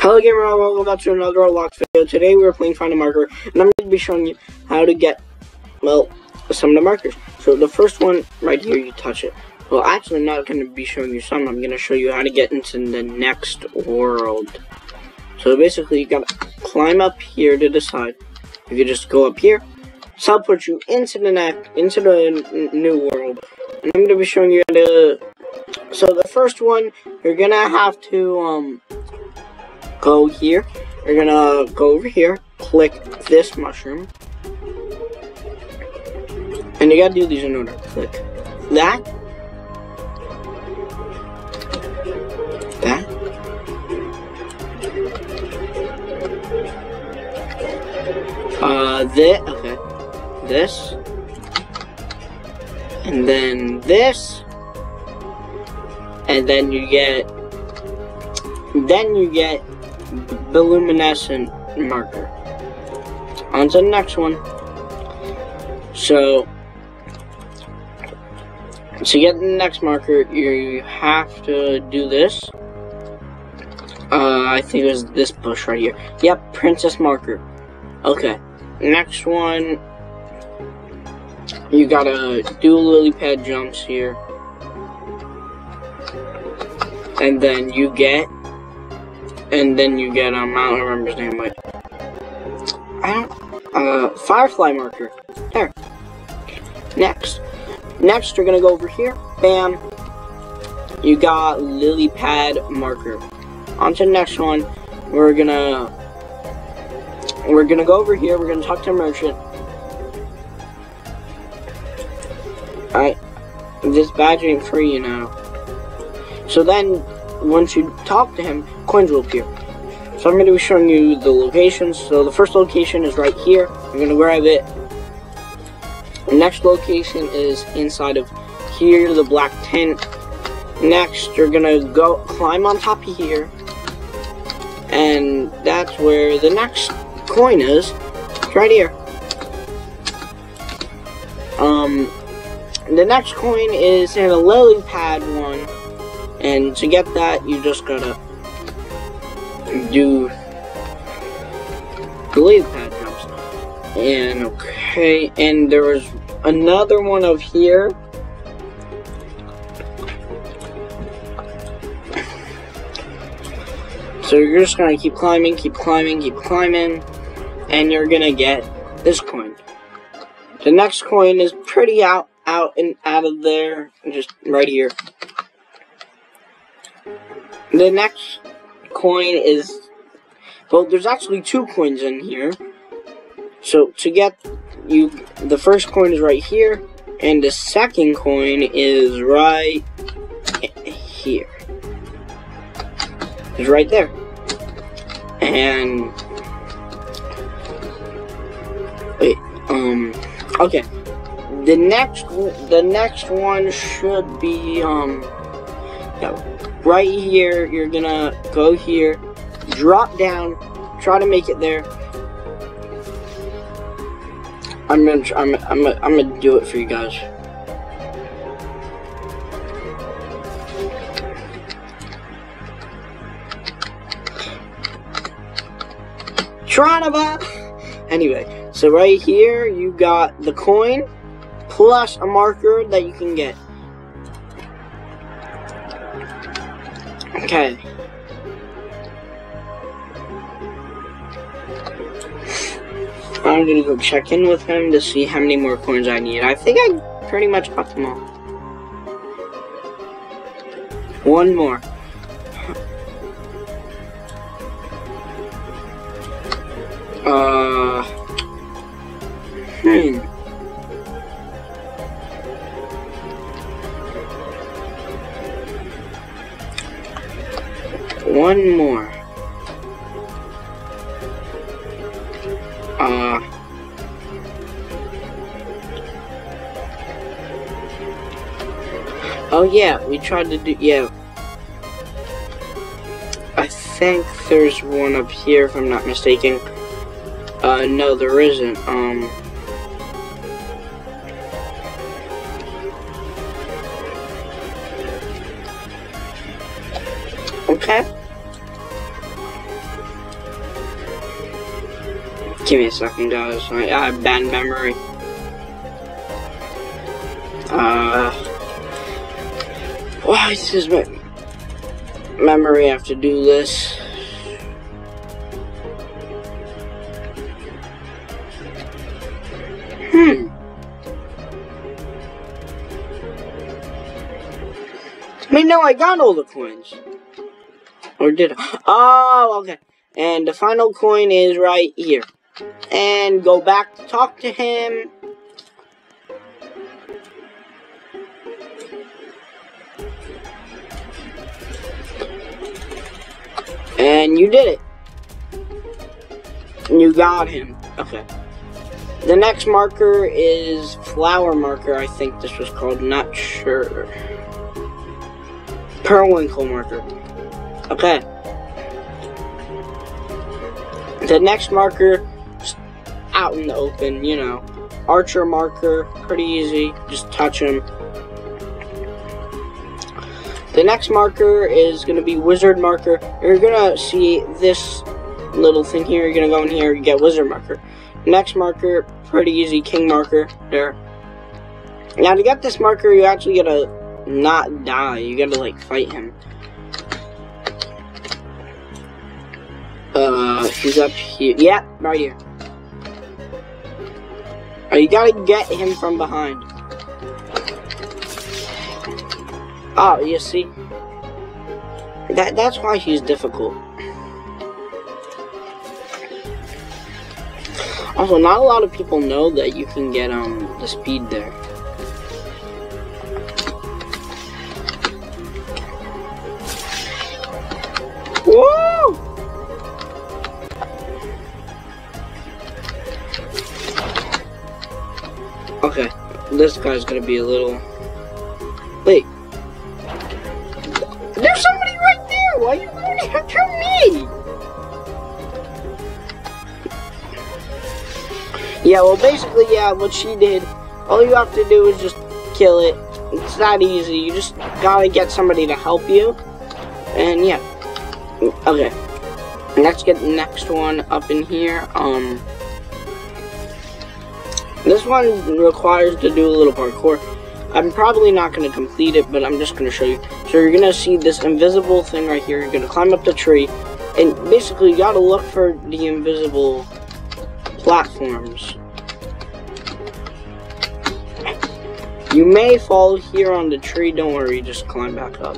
Hello gamer, welcome back to another Roblox video. Today we're playing Find a Marker, and I'm going to be showing you how to get, well, some of the markers. So the first one, right here, you touch it. Well, actually, I'm not going to be showing you some, I'm going to show you how to get into the next world. So basically, you got to climb up here to the side. If you just go up here, teleport you into the next, into the new world. And I'm going to be showing you how to, so the first one, you're going to have to, um, go here. You're gonna go over here, click this mushroom. And you gotta do these in order. Click that. That. Uh, this, okay. This. And then this. And then you get, then you get the luminescent marker. On to the next one. So, to get the next marker, you have to do this. Uh, I think it was this bush right here. Yep, princess marker. Okay, next one. You gotta do lily pad jumps here. And then you get and then you get um I don't remember his name, but I don't uh firefly marker. There. Next. Next you're gonna go over here. Bam. You got lily pad marker. On to the next one. We're gonna we're gonna go over here, we're gonna talk to merchant. Alright. This badge ain't free, you know. So then once you talk to him, coins will appear. So I'm going to be showing you the locations. So the first location is right here. I'm going to grab it. The next location is inside of here, the black tent. Next, you're going to go climb on top of here. And that's where the next coin is. It's right here. Um, the next coin is in a lily pad one. And to get that, you just gotta do the pad jumps. And okay, and there was another one of here. So you're just gonna keep climbing, keep climbing, keep climbing, and you're gonna get this coin. The next coin is pretty out, out and out of there, just right here. The next coin is, well, there's actually two coins in here. So to get you, the first coin is right here, and the second coin is right here. It's right there. And wait, um, okay. The next, the next one should be um, right here. You're gonna go here, drop down, try to make it there. I'm gonna, I'm, I'm, I'm gonna do it for you guys. Tronova! Anyway, so right here, you got the coin, plus a marker that you can get. Okay. I'm gonna go check in with him to see how many more coins I need. I think I pretty much got them all. One more. Uh. Hmm. One more. Uh. Oh yeah, we tried to do, yeah. I think there's one up here if I'm not mistaken. Uh, no there isn't, um. Okay. Give me a second, guys. I, have bad memory. Uh, why does my memory have to do this? Hmm. I mean, no, I got all the coins. Or did I? Oh, okay. And the final coin is right here. And go back to talk to him. And you did it. You got him. Okay. The next marker is flower marker, I think this was called, not sure. Periwinkle marker. Okay. The next marker, out in the open, you know. Archer marker, pretty easy, just touch him. The next marker is going to be wizard marker. You're going to see this little thing here. You're going to go in here and get wizard marker. Next marker, pretty easy, king marker, there. Now to get this marker, you actually gotta not die. You gotta like fight him. Uh, he's up here. Yeah, right here. You gotta get him from behind. Oh, you see? That that's why he's difficult. Also, not a lot of people know that you can get um the speed there. This guy's gonna be a little. Wait. There's somebody right there! Why are you going after me? Yeah, well, basically, yeah, what she did, all you have to do is just kill it. It's that easy. You just gotta get somebody to help you. And, yeah. Okay. Let's get the next one up in here. Um, This one requires to do a little parkour. I'm probably not going to complete it, but I'm just going to show you. So you're going to see this invisible thing right here. You're going to climb up the tree. And basically, you got to look for the invisible platforms. You may fall here on the tree, don't worry, just climb back up.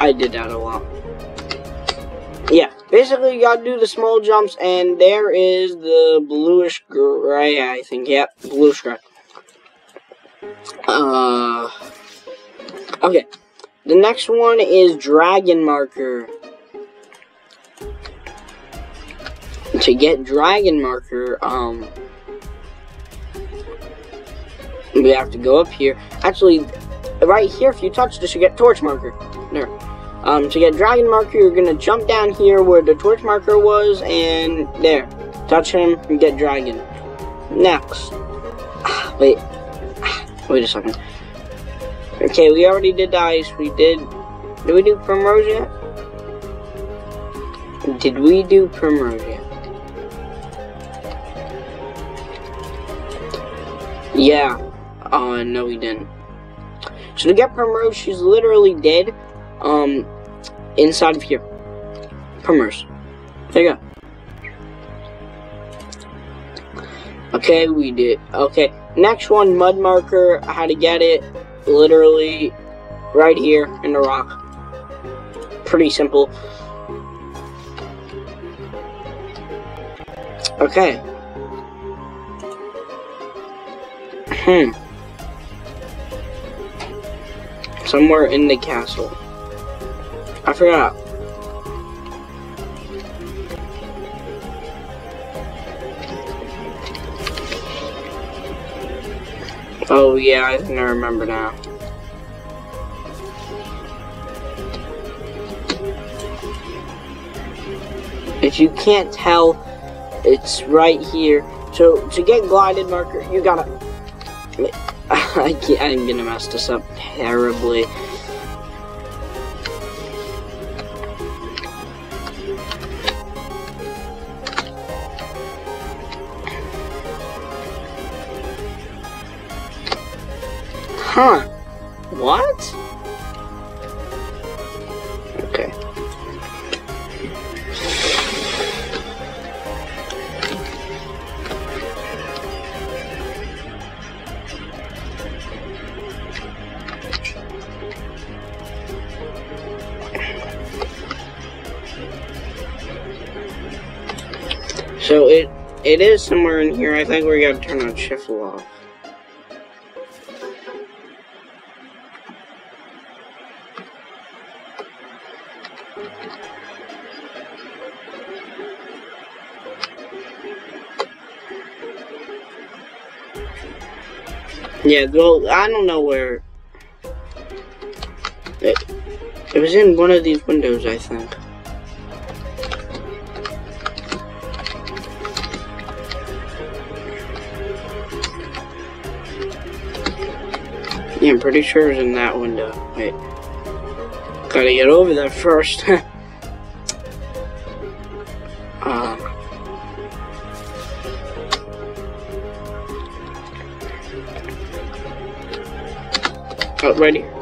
I did that a lot. Basically you gotta do the small jumps, and there is the bluish gray, I think, yep, bluish gray. Uh, okay, the next one is dragon marker. to get dragon marker, um, we have to go up here. Actually, right here, if you touch this, you get torch marker. There. Um, to get dragon marker, you're gonna jump down here where the torch marker was, and there. Touch him, and get dragon. Next. Wait. Wait a second. Okay, we already did ice. We did. Did we do primrose yet? Did we do primrose yet? Yeah. Oh, no, we didn't. So to get Primrose, she's literally dead. Um, inside of here. Primrose. There you go. Okay, we did. Okay, next one, Mud Marker. How to get it. Literally right here in the rock. Pretty simple. Okay. Hmm. Somewhere in the castle. I forgot. Oh yeah, I think I remember now. If you can't tell, it's right here. So to get glided marker, you gotta I can't, I'm gonna mess this up terribly. Huh. What? Okay. So it it is somewhere in here. I think we gotta turn on shift off. Yeah, well, I don't know where. It, it was in one of these windows, I think. Yeah, I'm pretty sure it's in that window. Wait. Gotta get over there first. Right here.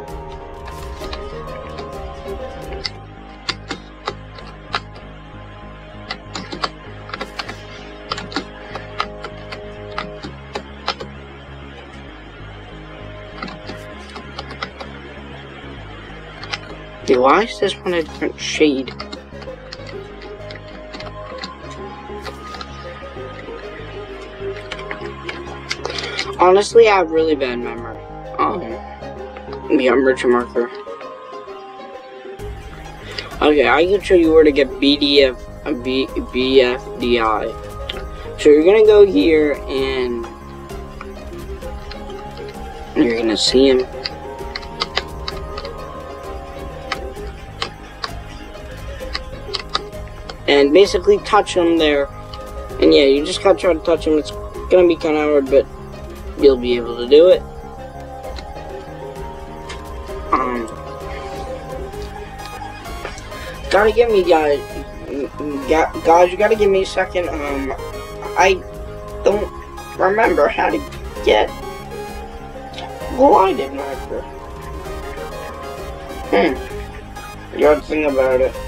Dude, why is this one a different shade? Honestly, I have really bad memory. Yeah, merchant marker. Okay, I can show you where to get BDF, uh, B, BFDI. So you're gonna go here and you're gonna see him. And basically touch him there. And yeah, you just gotta try to touch him. It's gonna be kind of hard, but you'll be able to do it. Gotta give me guys, guys, you gotta give me a second. Um, I don't remember how to get glided. Hmm. You gotta think about it.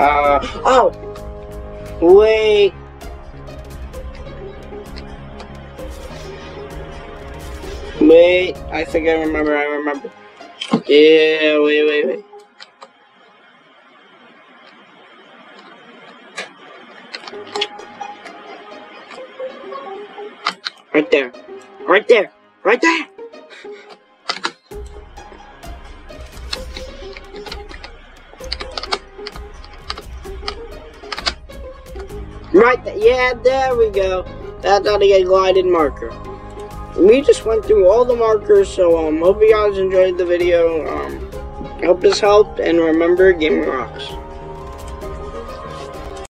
Uh, oh! Wait! Wait, I think I remember, I remember. Yeah, wait, wait, wait. Right there. Right there. Right there! Right, yeah, there we go. That's how to get glided marker. We just went through all the markers, so um, hope you guys enjoyed the video. Um, hope this helped, and remember, gaming rocks.